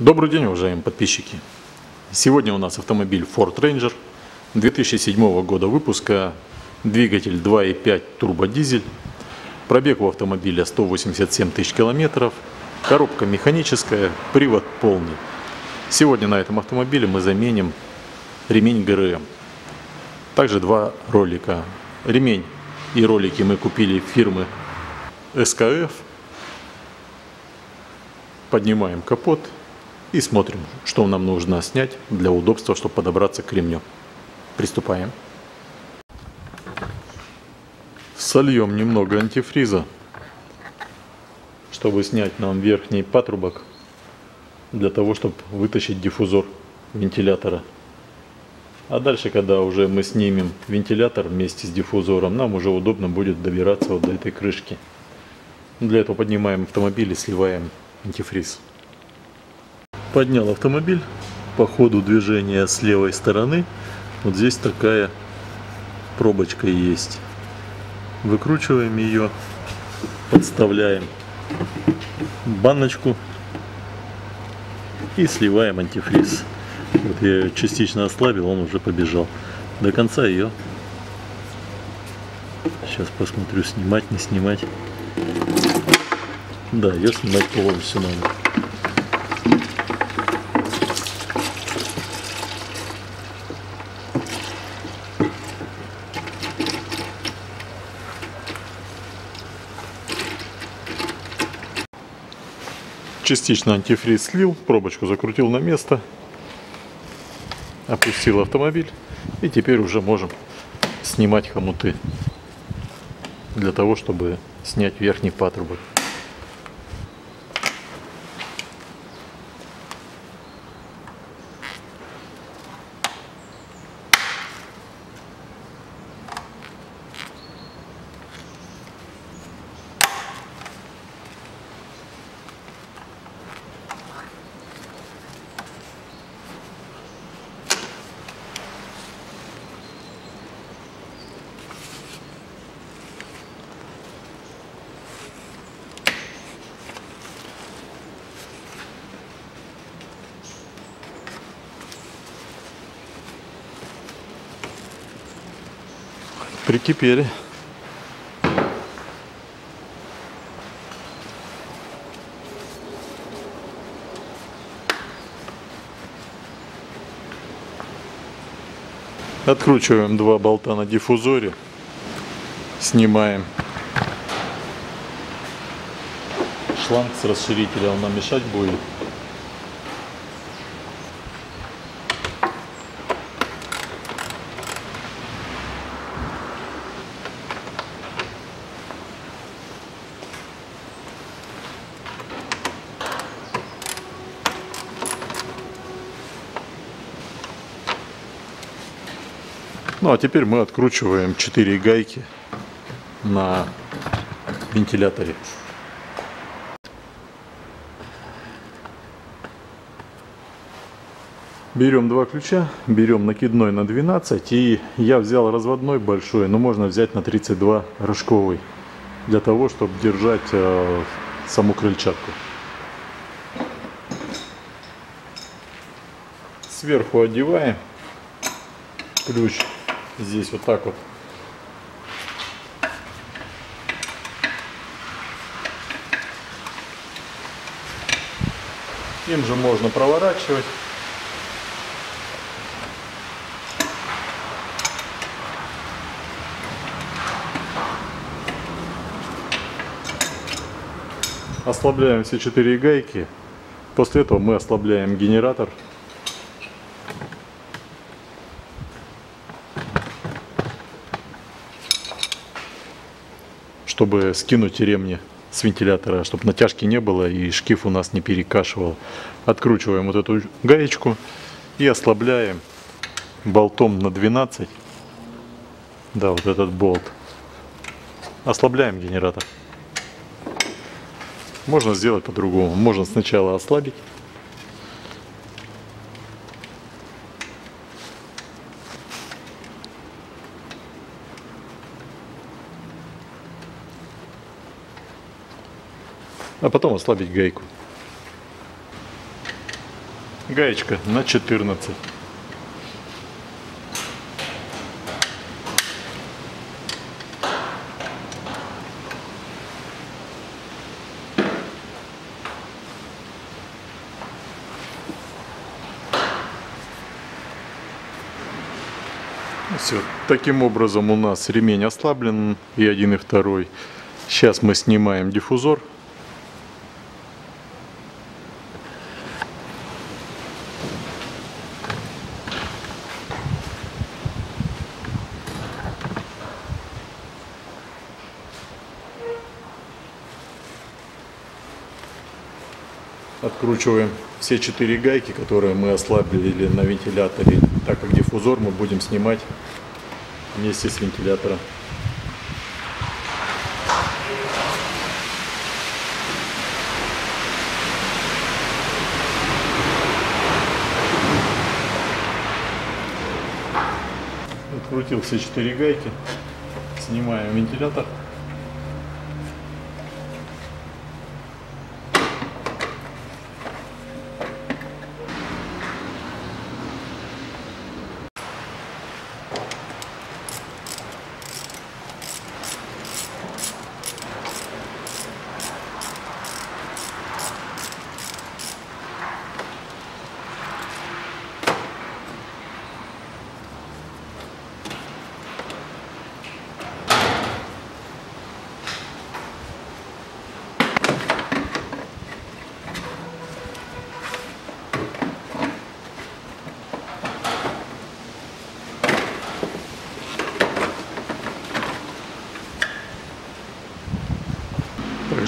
Добрый день, уважаемые подписчики! Сегодня у нас автомобиль Ford Ranger 2007 года выпуска, двигатель 2.5 турбодизель, пробег у автомобиля 187 тысяч километров, коробка механическая, привод полный. Сегодня на этом автомобиле мы заменим ремень ГРМ. Также два ролика. Ремень и ролики мы купили фирмы СКФ. Поднимаем капот и смотрим, что нам нужно снять для удобства, чтобы подобраться к ремню. Приступаем. Сольем немного антифриза, чтобы снять нам верхний патрубок, для того, чтобы вытащить диффузор вентилятора. А дальше, когда уже мы снимем вентилятор вместе с диффузором, нам уже удобно будет добираться вот до этой крышки. Для этого поднимаем автомобиль и сливаем антифриз. Поднял автомобиль. По ходу движения с левой стороны вот здесь такая пробочка есть. Выкручиваем ее, подставляем баночку и сливаем антифриз. Вот я ее частично ослабил, он уже побежал. До конца ее. Сейчас посмотрю, снимать, не снимать. Да, ее снимать полностью надо. Частично антифриз слил, пробочку закрутил на место, опустил автомобиль и теперь уже можем снимать хомуты для того, чтобы снять верхний патрубок. Прикипели. Откручиваем два болта на диффузоре. Снимаем шланг с расширителя, он нам мешать будет. Ну а теперь мы откручиваем 4 гайки на вентиляторе. Берем два ключа, берем накидной на 12 и я взял разводной большой, но можно взять на 32 рожковый для того, чтобы держать э, саму крыльчатку. Сверху одеваем ключ здесь вот так вот. Им же можно проворачивать. Ослабляем все четыре гайки. После этого мы ослабляем генератор чтобы скинуть ремни с вентилятора, чтобы натяжки не было и шкив у нас не перекашивал. Откручиваем вот эту гаечку и ослабляем болтом на 12. Да, вот этот болт. Ослабляем генератор. Можно сделать по-другому. Можно сначала ослабить а потом ослабить гайку. гаечка на 14. Все. Таким образом у нас ремень ослаблен и один и второй. Сейчас мы снимаем диффузор. Откручиваем все четыре гайки, которые мы ослабили на вентиляторе, так как диффузор мы будем снимать вместе с вентилятором. Открутил все четыре гайки, снимаем вентилятор.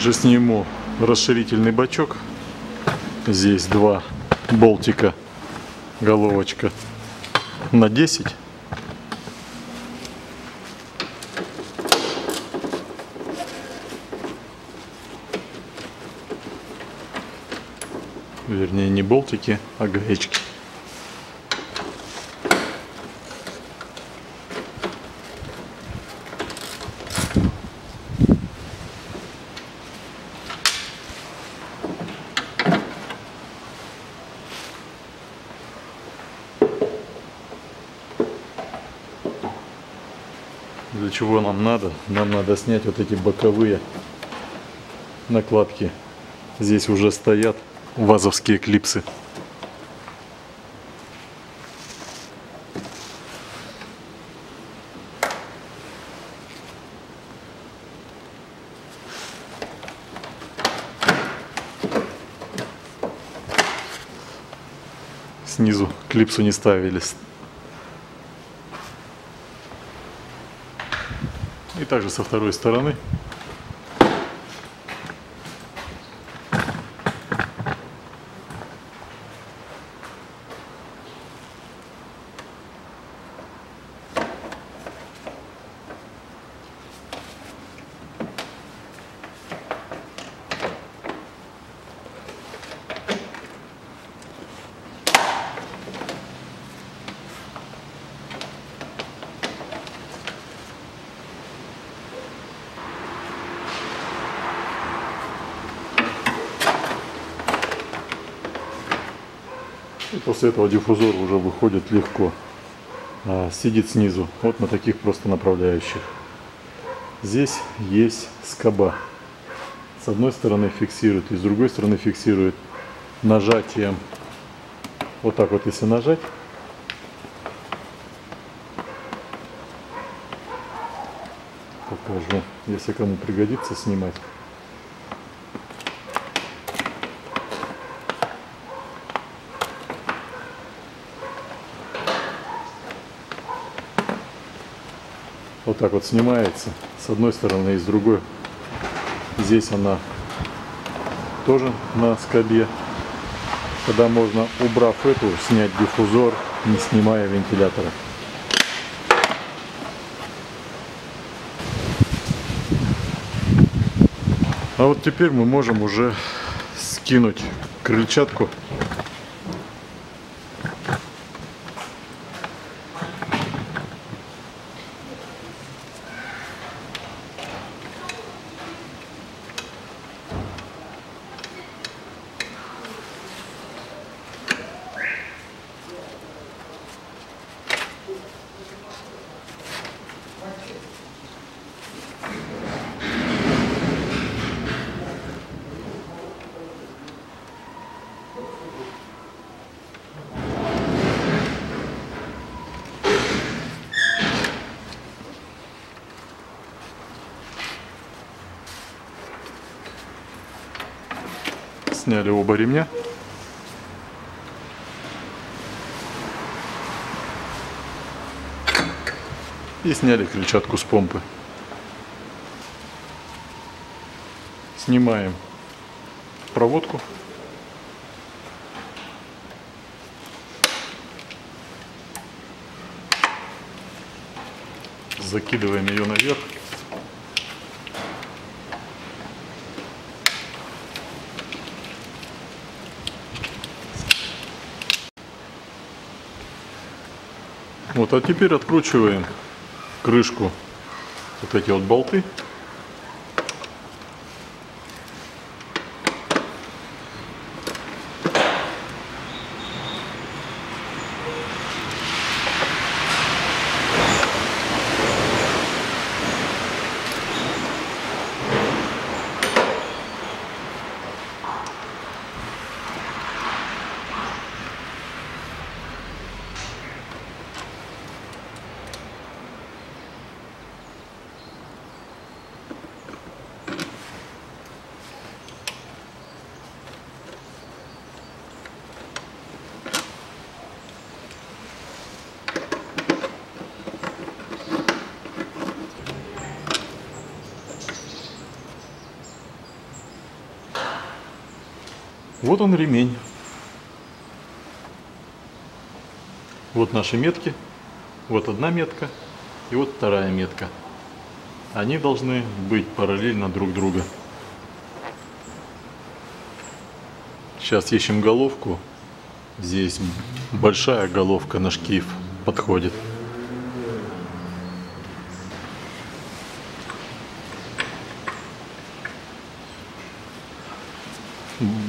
Также сниму расширительный бачок. Здесь два болтика, головочка на 10. Вернее, не болтики, а гаечки. Для чего нам надо? Нам надо снять вот эти боковые накладки. Здесь уже стоят вазовские клипсы. Снизу клипсу не ставились. Также со второй стороны. И после этого диффузор уже выходит легко. А, сидит снизу, вот на таких просто направляющих. Здесь есть скоба. С одной стороны фиксирует и с другой стороны фиксирует нажатием. Вот так вот если нажать. Покажу, если кому пригодится снимать. Вот так вот снимается с одной стороны и с другой. Здесь она тоже на скобе. Когда можно убрав эту снять диффузор не снимая вентилятора. А вот теперь мы можем уже скинуть крыльчатку Сняли оба ремня. И сняли крыльчатку с помпы. Снимаем проводку. Закидываем ее наверх. Вот, а теперь откручиваем крышку, вот эти вот болты. Вот он ремень. Вот наши метки. Вот одна метка и вот вторая метка. Они должны быть параллельно друг друга. Сейчас ищем головку. Здесь большая головка на шкив подходит.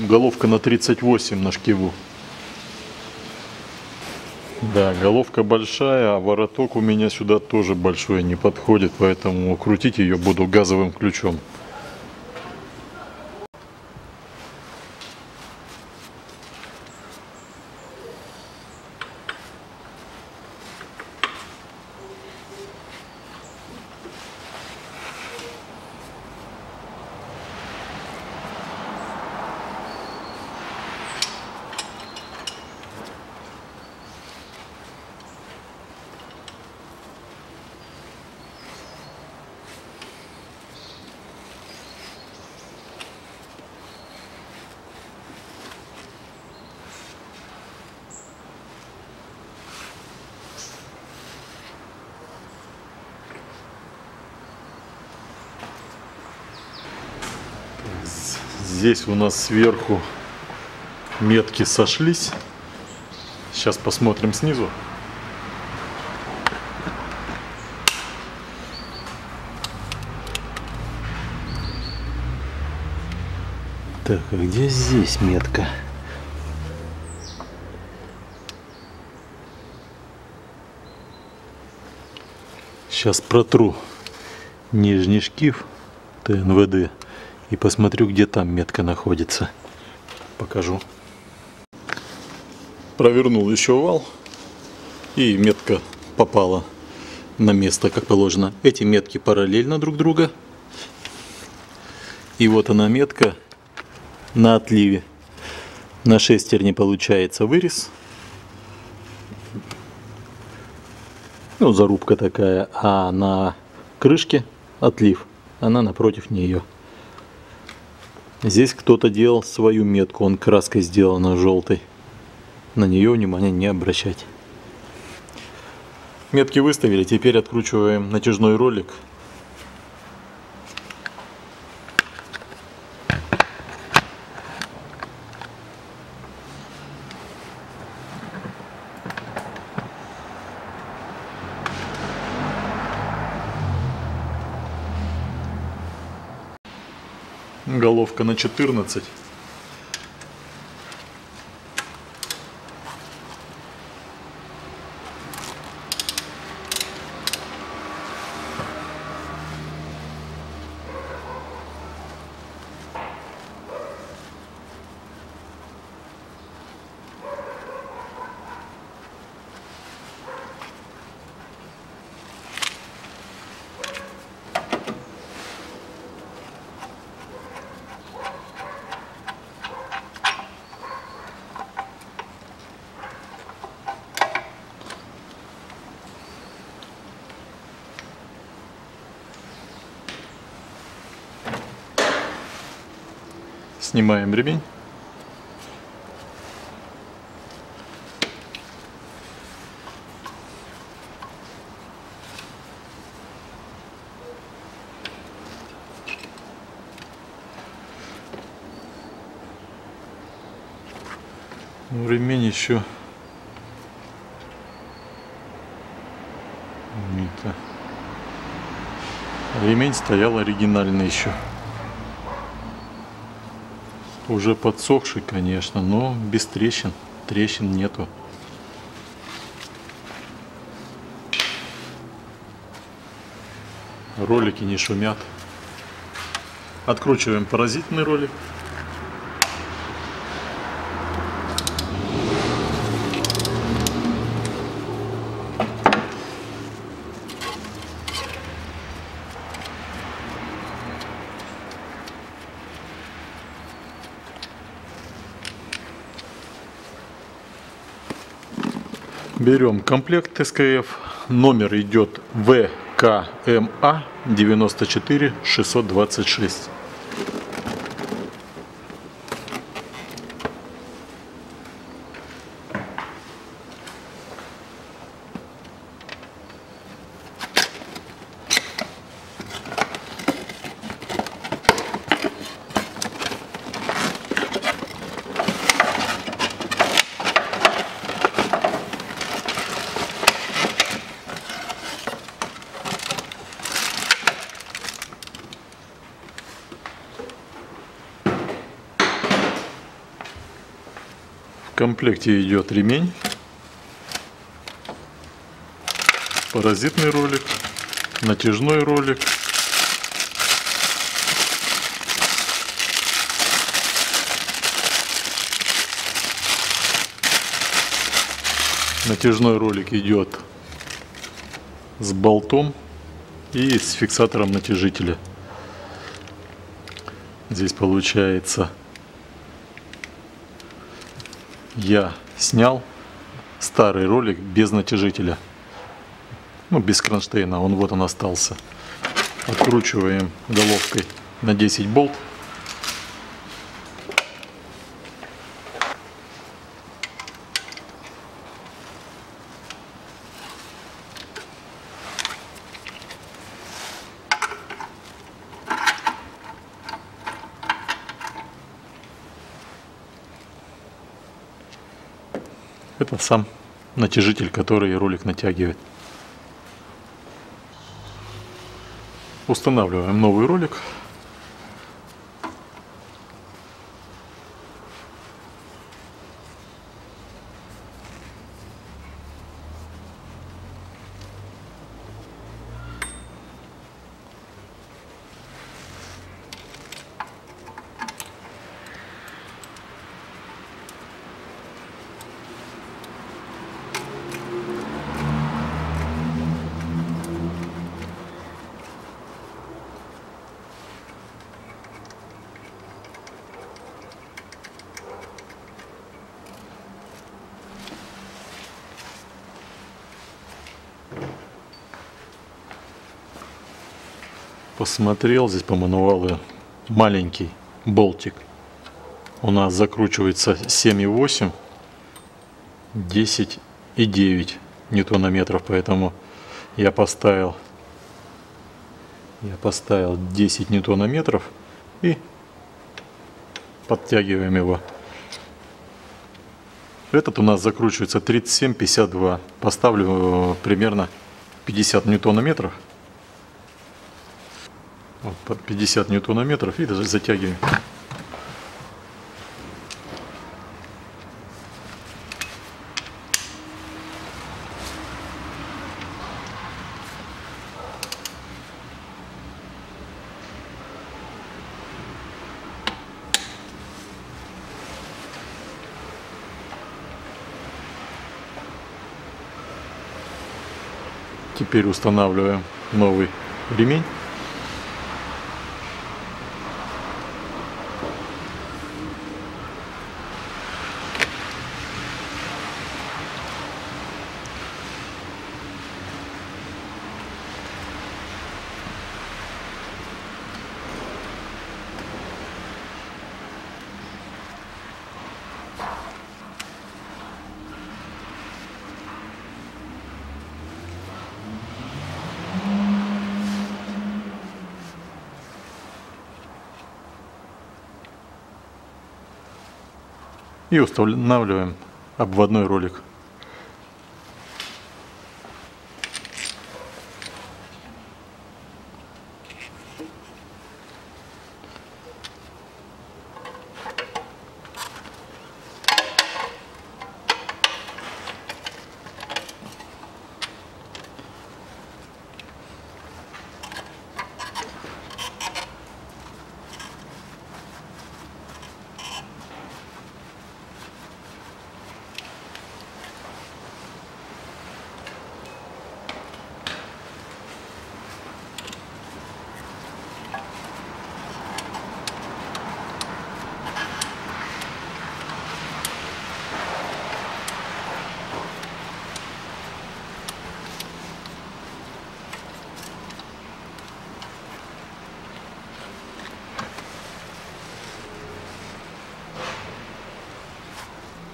Головка на 38 на шкиву. Да, головка большая, а вороток у меня сюда тоже большой не подходит, поэтому крутить ее буду газовым ключом. Здесь у нас сверху метки сошлись. Сейчас посмотрим снизу. Так, а где здесь метка? Сейчас протру нижний шкив ТНВД и посмотрю, где там метка находится. Покажу. Провернул еще вал и метка попала на место, как положено. Эти метки параллельно друг друга. И вот она метка на отливе. На шестерне получается вырез. Ну, зарубка такая. А на крышке отлив. Она напротив нее. Здесь кто-то делал свою метку, он краской сделана желтой. На нее внимания не обращать. Метки выставили, теперь откручиваем натяжной ролик. Головка на 14 Снимаем ремень. Ну, ремень еще это. Ремень стоял оригинальный еще. Уже подсохший, конечно, но без трещин. Трещин нету. Ролики не шумят. Откручиваем паразитный ролик. Берем комплект СКФ. Номер идет ВКМА 94 626. Комплекте идет ремень, паразитный ролик, натяжной ролик, натяжной ролик идет с болтом и с фиксатором натяжителя. Здесь получается я снял старый ролик без натяжителя. Ну, без кронштейна, он вот он остался. Откручиваем головкой на 10 болт. Это сам натяжитель, который ролик натягивает. Устанавливаем новый ролик. Посмотрел здесь по мануалу маленький болтик. У нас закручивается 7,8 10 и 9 ньютонометров поэтому я поставил я поставил 10 ньютонометров и подтягиваем его. Этот у нас закручивается 37-52 поставлю э, примерно 50 ньютонометров вот, под 50 ньютонометров и даже затягиваем. Теперь устанавливаем новый ремень. И устанавливаем обводной ролик.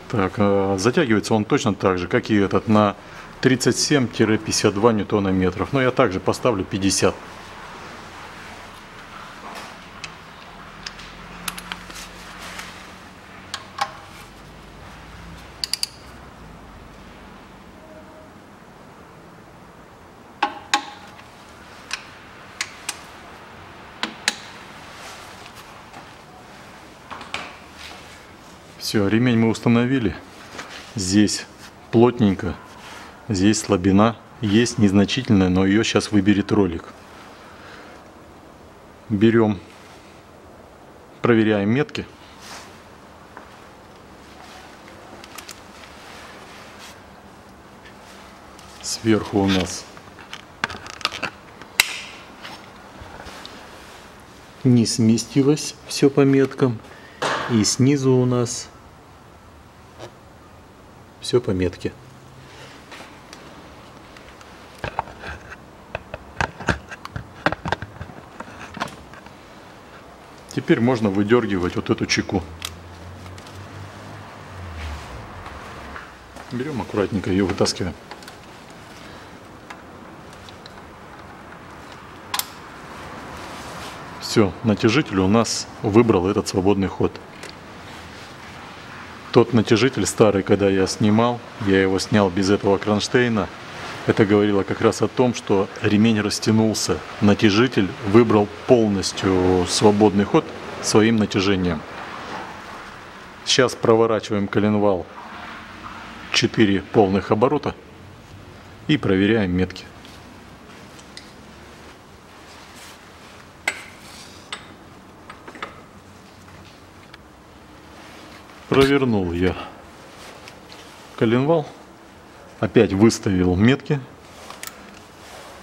Так, а затягивается он точно так же, как и этот, на 37-52 ньютона метров. Но я также поставлю 50. Все, ремень мы установили. Здесь плотненько, здесь слабина. Есть незначительная, но ее сейчас выберет ролик. Берем, проверяем метки. Сверху у нас не сместилось все по меткам. И снизу у нас все по метке. Теперь можно выдергивать вот эту чеку. Берем аккуратненько ее вытаскиваем. Все, натяжитель у нас выбрал этот свободный ход. Тот натяжитель старый, когда я снимал, я его снял без этого кронштейна. Это говорило как раз о том, что ремень растянулся. Натяжитель выбрал полностью свободный ход своим натяжением. Сейчас проворачиваем коленвал 4 полных оборота и проверяем метки. Провернул я коленвал, опять выставил метки,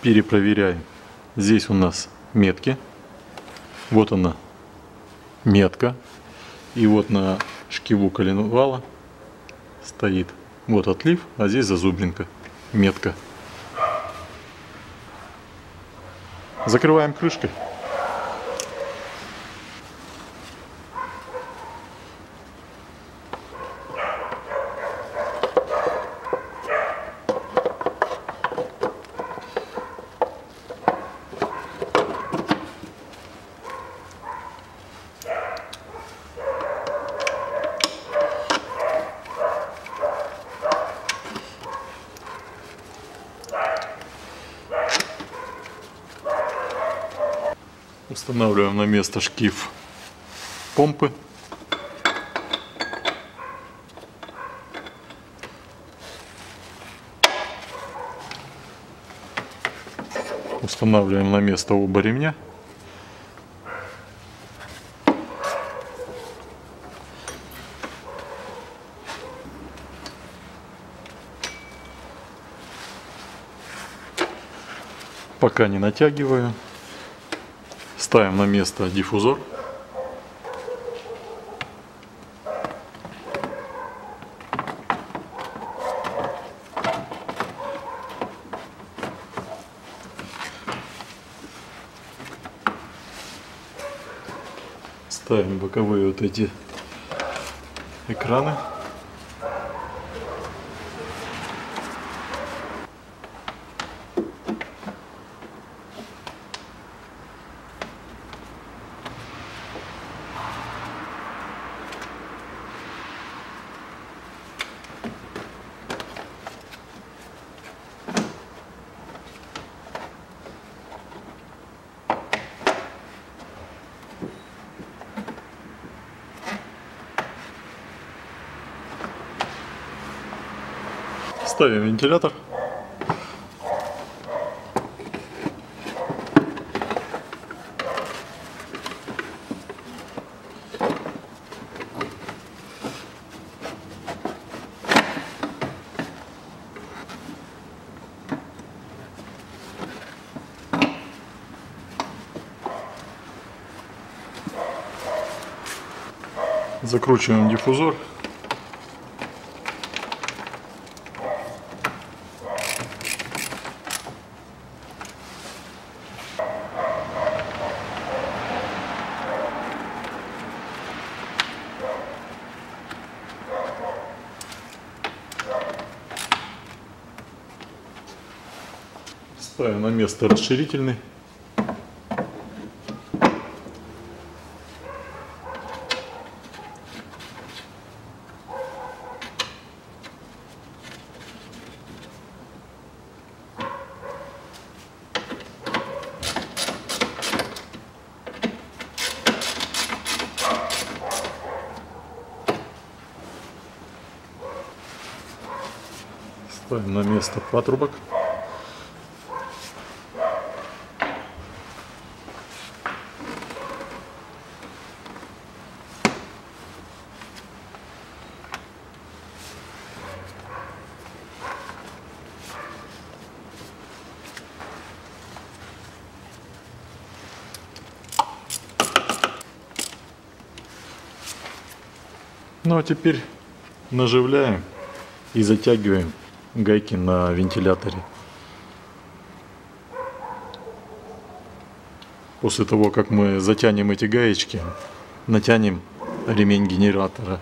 перепроверяем. Здесь у нас метки, вот она метка, и вот на шкиву коленвала стоит вот отлив, а здесь зазубринка, метка. Закрываем крышкой. Устанавливаем на место шкив помпы. Устанавливаем на место оба ремня. Пока не натягиваю. Ставим на место диффузор. Ставим боковые вот эти экраны. Ставим вентилятор. Закручиваем диффузор. Ставим на место расширительный. Ставим на место патрубок. Ну а теперь наживляем и затягиваем гайки на вентиляторе. После того, как мы затянем эти гаечки, натянем ремень генератора.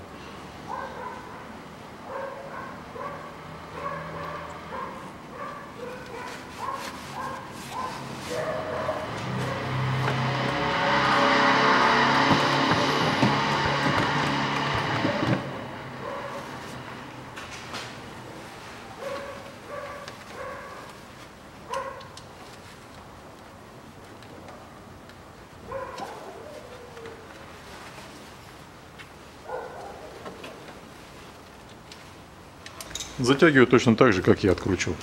Затягиваю точно так же, как я откручивал.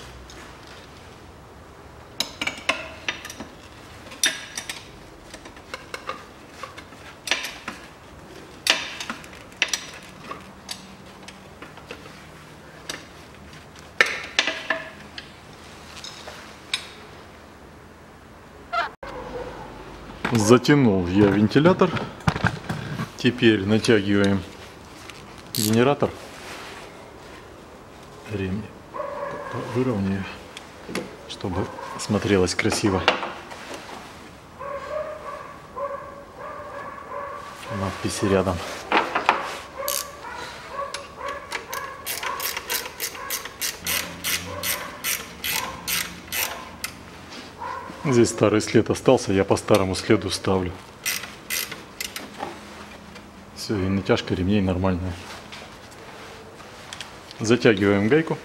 Затянул я вентилятор. Теперь натягиваем генератор. Ремни выровняю, чтобы смотрелось красиво. Надписи рядом. Здесь старый след остался, я по старому следу ставлю. Все, и натяжка ремней нормальная. Затягиваем гайку.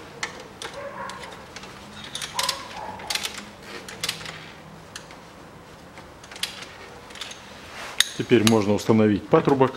Теперь можно установить патрубок.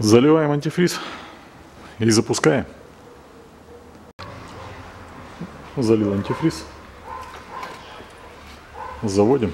Заливаем антифриз и запускаем. Залил антифриз. Заводим.